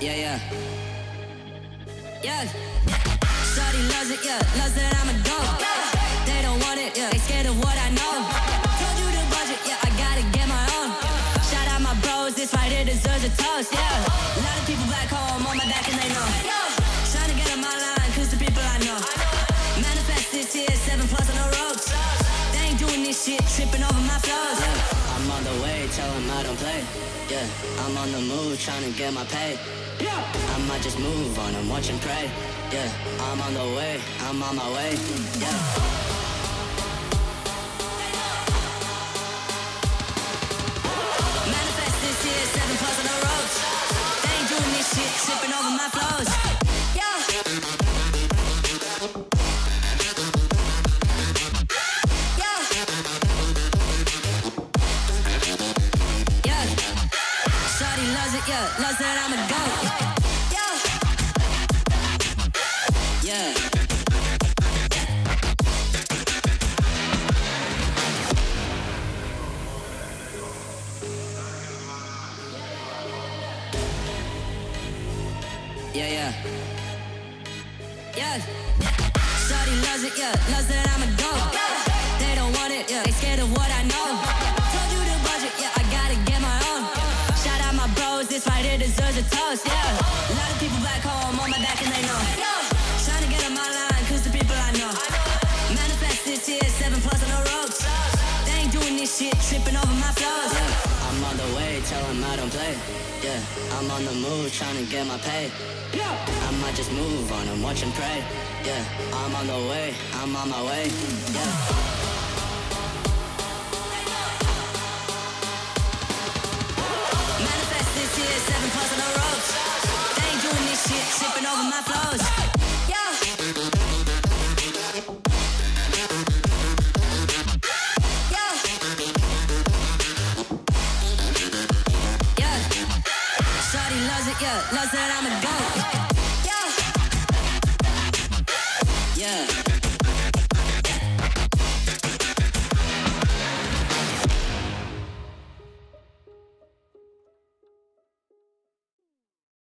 Yeah, yeah. Yeah. Shawty loves it, yeah. Loves that I'm a go. They don't want it, yeah. They scared of what I know. Told you the budget, yeah. I gotta get my own. Shout out my bros, this right here deserves a toast, yeah. A lot of people back home on my back and they know. Trying to get on my line, cause the people I know. Manifest this year, seven plus on the ropes. They ain't doing this shit, tripping over my flows. Yeah. I'm on the way, tell them I don't play. Yeah, I'm on the move, trying to get my pay. Yeah. I might just move on and watch and pray. Yeah, I'm on the way, I'm on my way. Yeah. Manifest this year, seven plus on the ropes. They ain't doing this shit, tripping over my flows. Yeah. Loves that I'm a goat. Yeah. Yeah. Yeah, yeah. Yeah. Shawty loves it, yeah. Loves that I'm a goat. Deserves a toast, yeah. A lot of people back home on my back and they know. Trying to get on my line, cause the people I know. Manifest this year, seven plus on the ropes. They ain't doing this shit, tripping over my flows. Yeah. I'm on the way, tell them I don't play. Yeah, I'm on the move, trying to get my pay. Yeah. I might just move on and watch and pray. Yeah, I'm on the way, I'm on my way. Yeah. Yeah. Loves it, yeah. Loves that I'm a goat.